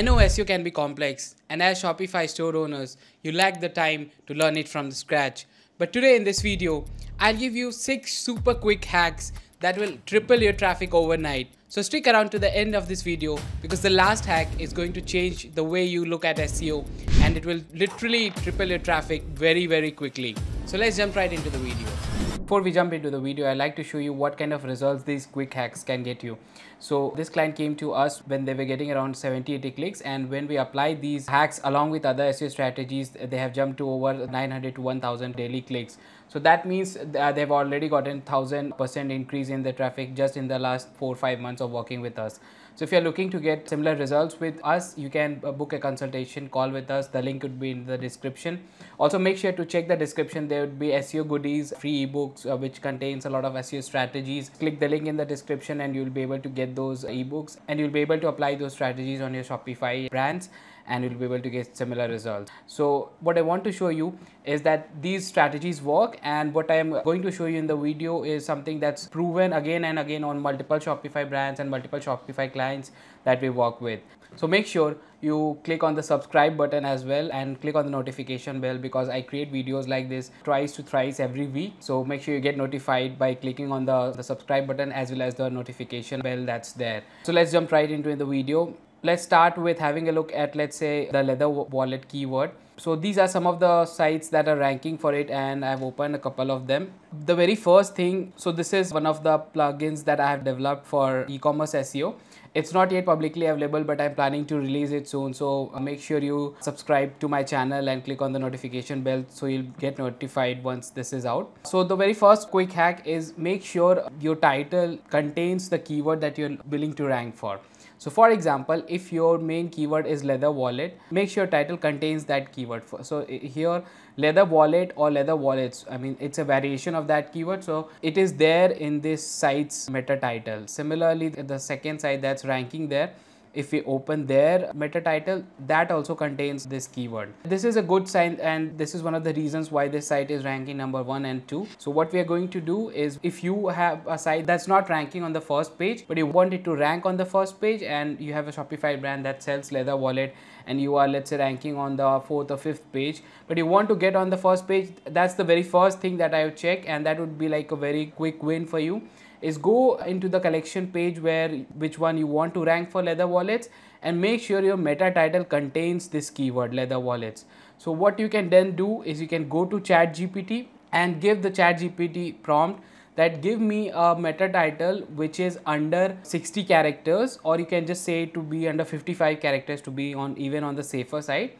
I know SEO can be complex, and as Shopify store owners, you lack the time to learn it from scratch. But today in this video, I'll give you 6 super quick hacks that will triple your traffic overnight. So stick around to the end of this video because the last hack is going to change the way you look at SEO and it will literally triple your traffic very very quickly. So let's jump right into the video. Before we jump into the video, I'd like to show you what kind of results these quick hacks can get you. So this client came to us when they were getting around 70 80 clicks and when we applied these hacks along with other SEO strategies, they have jumped to over 900 to 1000 daily clicks. So that means that uh, they've already gotten 1000% increase in the traffic just in the last 4 5 months of working with us. So if you're looking to get similar results with us, you can uh, book a consultation call with us. The link would be in the description. Also make sure to check the description. There would be SEO goodies, free ebooks uh, which contains a lot of SEO strategies. Click the link in the description and you'll be able to get those ebooks and you'll be able to apply those strategies on your Shopify brands and you'll be able to get similar results. So what I want to show you is that these strategies work and what I am going to show you in the video is something that's proven again and again on multiple Shopify brands and multiple Shopify clients that we work with. So make sure you click on the subscribe button as well and click on the notification bell because I create videos like this twice to thrice every week. So make sure you get notified by clicking on the, the subscribe button as well as the notification bell that's there. So let's jump right into the video let's start with having a look at let's say the leather wallet keyword so these are some of the sites that are ranking for it and I've opened a couple of them. The very first thing, so this is one of the plugins that I have developed for e-commerce SEO. It's not yet publicly available but I'm planning to release it soon so uh, make sure you subscribe to my channel and click on the notification bell so you'll get notified once this is out. So the very first quick hack is make sure your title contains the keyword that you're willing to rank for. So for example, if your main keyword is leather wallet, make sure title contains that keyword. So here leather wallet or leather wallets, I mean it's a variation of that keyword. So it is there in this site's meta title. Similarly, the second site that's ranking there if we open their meta title that also contains this keyword. This is a good sign and this is one of the reasons why this site is ranking number one and two. So what we are going to do is if you have a site that's not ranking on the first page but you want it to rank on the first page and you have a shopify brand that sells leather wallet and you are let's say ranking on the fourth or fifth page but you want to get on the first page that's the very first thing that i would check and that would be like a very quick win for you is go into the collection page where which one you want to rank for leather wallets and make sure your meta title contains this keyword leather wallets. So what you can then do is you can go to chat GPT and give the chat GPT prompt that give me a meta title which is under 60 characters or you can just say to be under 55 characters to be on even on the safer side.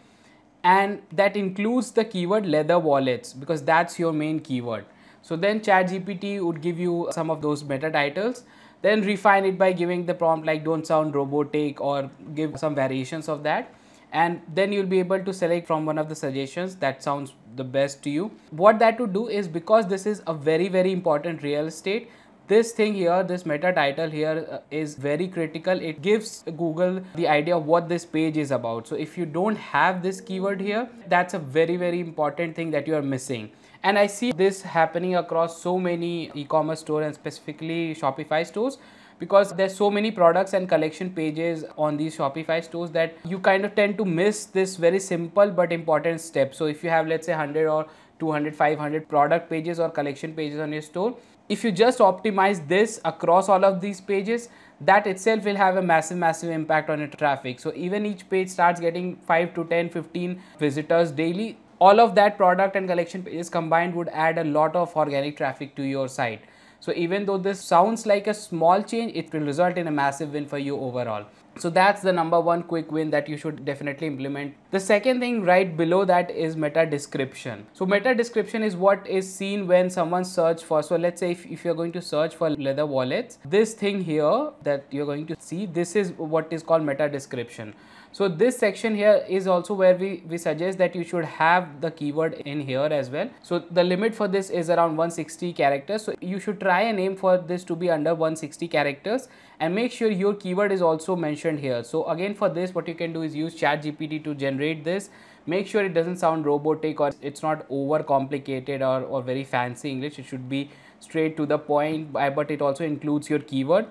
And that includes the keyword leather wallets because that's your main keyword. So then ChatGPT would give you some of those meta titles, then refine it by giving the prompt like don't sound robotic or give some variations of that. And then you'll be able to select from one of the suggestions that sounds the best to you. What that would do is because this is a very, very important real estate, this thing here this meta title here uh, is very critical. It gives google the idea of what this page is about. So if you don't have this keyword here that's a very very important thing that you are missing. And I see this happening across so many e-commerce stores and specifically Shopify stores because there's so many products and collection pages on these Shopify stores that you kind of tend to miss this very simple but important step. So if you have let's say 100 or 200, 500 product pages or collection pages on your store, if you just optimize this across all of these pages, that itself will have a massive, massive impact on your traffic. So even each page starts getting 5 to 10, 15 visitors daily, all of that product and collection pages combined would add a lot of organic traffic to your site. So even though this sounds like a small change, it will result in a massive win for you overall. So that's the number one quick win that you should definitely implement. The second thing right below that is meta description. So meta description is what is seen when someone search for. So let's say if, if you're going to search for leather wallets, this thing here that you're going to see, this is what is called meta description. So this section here is also where we, we suggest that you should have the keyword in here as well. So the limit for this is around 160 characters. So you should try a name for this to be under 160 characters and make sure your keyword is also mentioned here. So again for this what you can do is use chat GPT to generate this. Make sure it doesn't sound robotic or it's not over complicated or, or very fancy English. It should be straight to the point but it also includes your keyword.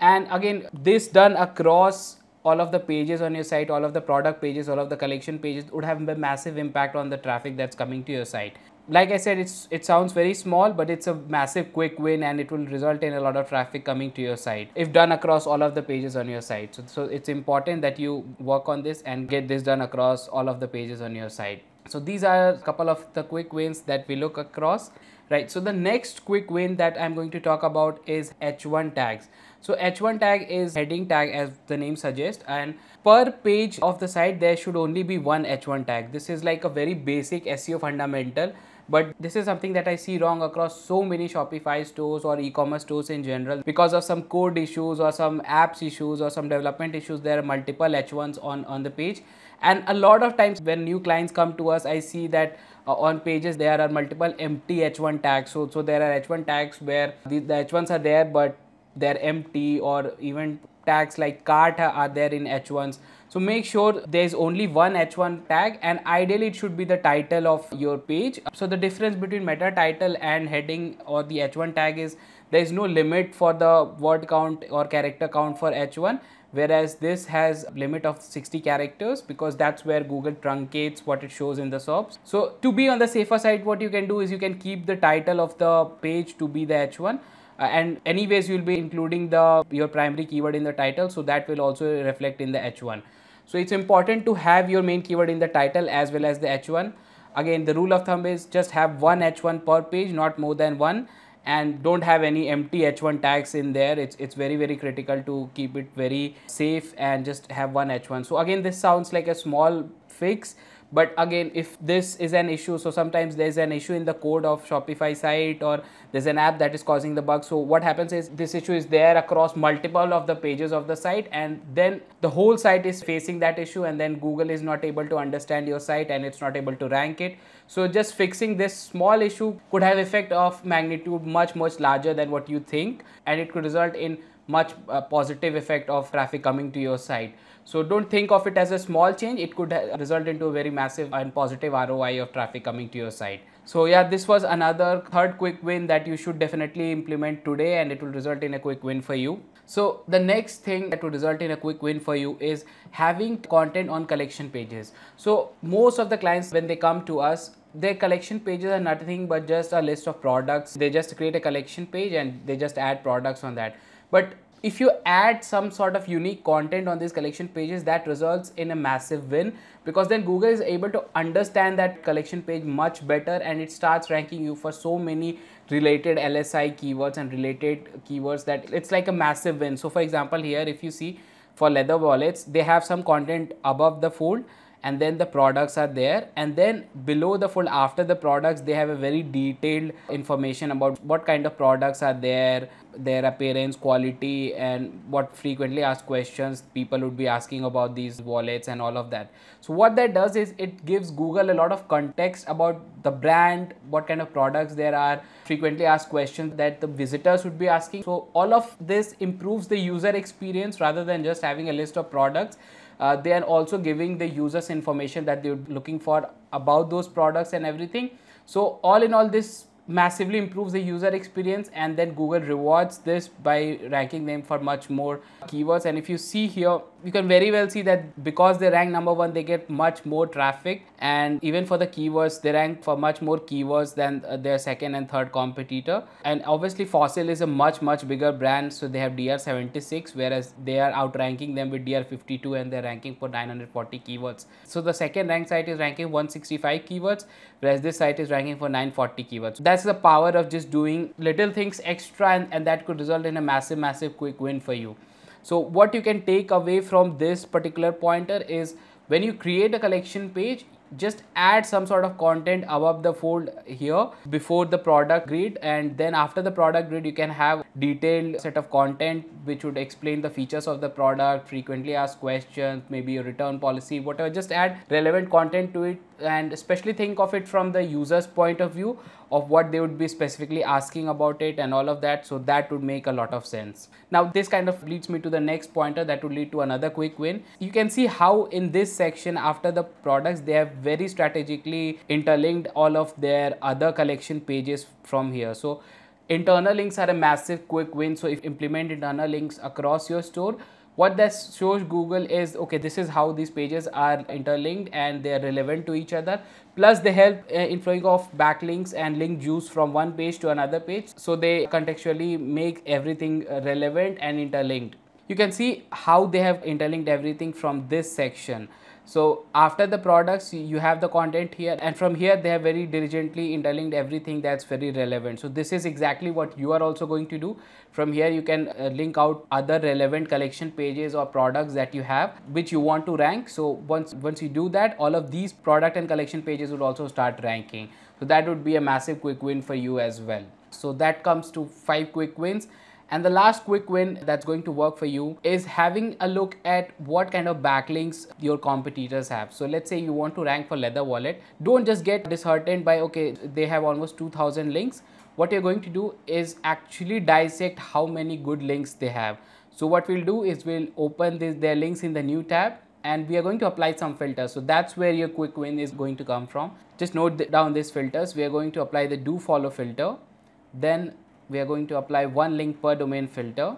And again this done across all of the pages on your site, all of the product pages, all of the collection pages would have a massive impact on the traffic that's coming to your site. Like I said, it's it sounds very small, but it's a massive quick win and it will result in a lot of traffic coming to your site if done across all of the pages on your site. So, so it's important that you work on this and get this done across all of the pages on your site. So these are a couple of the quick wins that we look across right so the next quick win that i'm going to talk about is h1 tags so h1 tag is heading tag as the name suggests and per page of the site there should only be one h1 tag this is like a very basic seo fundamental but this is something that I see wrong across so many Shopify stores or e-commerce stores in general. Because of some code issues or some apps issues or some development issues there are multiple H1s on on the page. And a lot of times when new clients come to us I see that uh, on pages there are multiple empty h1 tags. So so there are h1 tags where the, the h1s are there but they're empty or even tags like cart are there in h1s so make sure there's only one h1 tag and ideally it should be the title of your page so the difference between meta title and heading or the h1 tag is there is no limit for the word count or character count for h1 whereas this has a limit of 60 characters because that's where Google truncates what it shows in the SERPs. So to be on the safer side, what you can do is you can keep the title of the page to be the H1 uh, and anyways you'll be including the your primary keyword in the title so that will also reflect in the H1. So it's important to have your main keyword in the title as well as the H1. Again, the rule of thumb is just have one H1 per page, not more than one and don't have any empty h1 tags in there it's it's very very critical to keep it very safe and just have one h1 so again this sounds like a small fix but again if this is an issue so sometimes there's an issue in the code of shopify site or there's an app that is causing the bug so what happens is this issue is there across multiple of the pages of the site and then the whole site is facing that issue and then google is not able to understand your site and it's not able to rank it so just fixing this small issue could have effect of magnitude much much larger than what you think and it could result in much uh, positive effect of traffic coming to your site. So don't think of it as a small change. It could result into a very massive and positive ROI of traffic coming to your site. So yeah, this was another third quick win that you should definitely implement today and it will result in a quick win for you. So the next thing that will result in a quick win for you is having content on collection pages. So most of the clients when they come to us their collection pages are nothing but just a list of products. They just create a collection page and they just add products on that. But if you add some sort of unique content on these collection pages that results in a massive win because then google is able to understand that collection page much better and it starts ranking you for so many related lsi keywords and related keywords that it's like a massive win. So for example here if you see for leather wallets they have some content above the fold and then the products are there. And then below the fold after the products they have a very detailed information about what kind of products are there their appearance quality and what frequently asked questions people would be asking about these wallets and all of that. So what that does is it gives google a lot of context about the brand what kind of products there are frequently asked questions that the visitors would be asking. So all of this improves the user experience rather than just having a list of products uh, they are also giving the users information that they're looking for about those products and everything. So all in all this massively improves the user experience and then Google rewards this by ranking them for much more keywords. And if you see here you can very well see that because they rank number one they get much more traffic. And even for the keywords they rank for much more keywords than uh, their second and third competitor. And obviously Fossil is a much much bigger brand so they have DR76 whereas they are outranking them with DR52 and they're ranking for 940 keywords. So the second ranked site is ranking 165 keywords whereas this site is ranking for 940 keywords the power of just doing little things extra and, and that could result in a massive massive quick win for you. So what you can take away from this particular pointer is when you create a collection page, just add some sort of content above the fold here before the product grid. And then after the product grid you can have detailed set of content which would explain the features of the product frequently asked questions maybe a return policy whatever. Just add relevant content to it and especially think of it from the user's point of view of what they would be specifically asking about it and all of that. So that would make a lot of sense. Now this kind of leads me to the next pointer that would lead to another quick win. You can see how in this section after the products they have very strategically interlinked all of their other collection pages from here. So internal links are a massive quick win. So if implement internal links across your store what that shows google is okay this is how these pages are interlinked and they are relevant to each other. Plus they help uh, in flowing of backlinks and link juice from one page to another page. So they contextually make everything uh, relevant and interlinked. You can see how they have interlinked everything from this section so after the products you have the content here and from here they have very diligently interlinked everything that's very relevant. So this is exactly what you are also going to do. From here you can uh, link out other relevant collection pages or products that you have which you want to rank. So once once you do that all of these product and collection pages would also start ranking. So that would be a massive quick win for you as well. So that comes to five quick wins. And the last quick win that's going to work for you is having a look at what kind of backlinks your competitors have. So let's say you want to rank for Leather Wallet. Don't just get disheartened by, okay, they have almost 2000 links. What you're going to do is actually dissect how many good links they have. So what we'll do is we'll open this, their links in the new tab and we are going to apply some filters. So that's where your quick win is going to come from. Just note down these filters. We are going to apply the do follow filter. Then we are going to apply one link per domain filter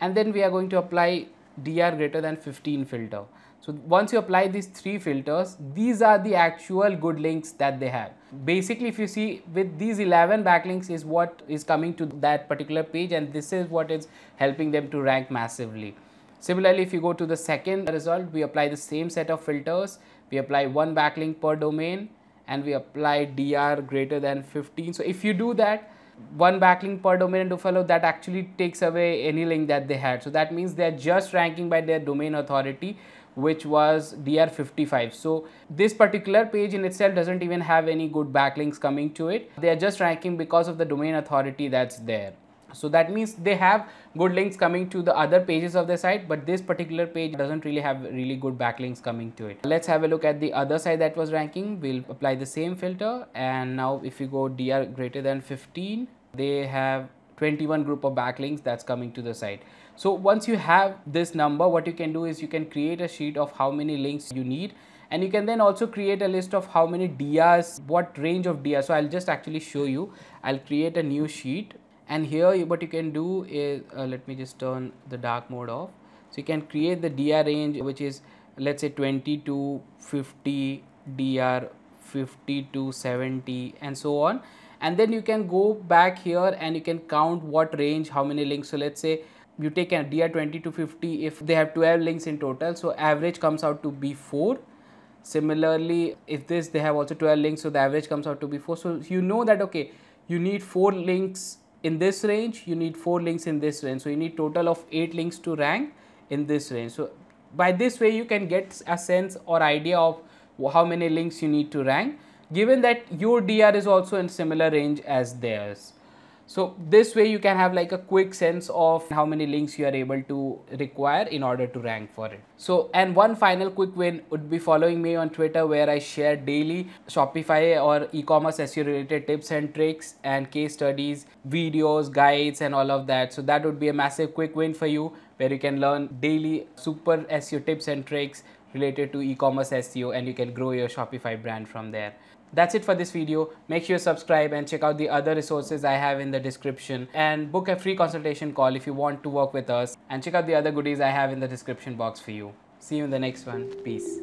and then we are going to apply dr greater than 15 filter. So once you apply these three filters these are the actual good links that they have. Basically if you see with these 11 backlinks is what is coming to that particular page and this is what is helping them to rank massively. Similarly if you go to the second result we apply the same set of filters. We apply one backlink per domain and we apply dr greater than 15 so if you do that one backlink per domain and do follow that actually takes away any link that they had. So that means they are just ranking by their domain authority which was DR55. So this particular page in itself doesn't even have any good backlinks coming to it. They are just ranking because of the domain authority that's there. So that means they have good links coming to the other pages of the site, but this particular page doesn't really have really good backlinks coming to it. Let's have a look at the other side that was ranking. We'll apply the same filter and now if you go dr greater than 15, they have 21 group of backlinks that's coming to the site. So once you have this number, what you can do is you can create a sheet of how many links you need and you can then also create a list of how many DRs, what range of DRs. So I'll just actually show you. I'll create a new sheet and here what you can do is uh, let me just turn the dark mode off. So you can create the dr range which is let's say 20 to 50 dr 50 to 70 and so on. And then you can go back here and you can count what range how many links. So let's say you take a dr 20 to 50 if they have 12 links in total so average comes out to be 4 similarly if this they have also 12 links so the average comes out to be 4 so you know that okay you need 4 links in this range you need 4 links in this range. So you need total of 8 links to rank in this range. So by this way you can get a sense or idea of how many links you need to rank given that your dr is also in similar range as theirs so this way you can have like a quick sense of how many links you are able to require in order to rank for it. So and one final quick win would be following me on Twitter where I share daily Shopify or e-commerce SEO related tips and tricks and case studies, videos, guides and all of that. So that would be a massive quick win for you where you can learn daily super SEO tips and tricks related to e-commerce SEO and you can grow your Shopify brand from there. That's it for this video. Make sure you subscribe and check out the other resources I have in the description and book a free consultation call if you want to work with us and check out the other goodies I have in the description box for you. See you in the next one. Peace.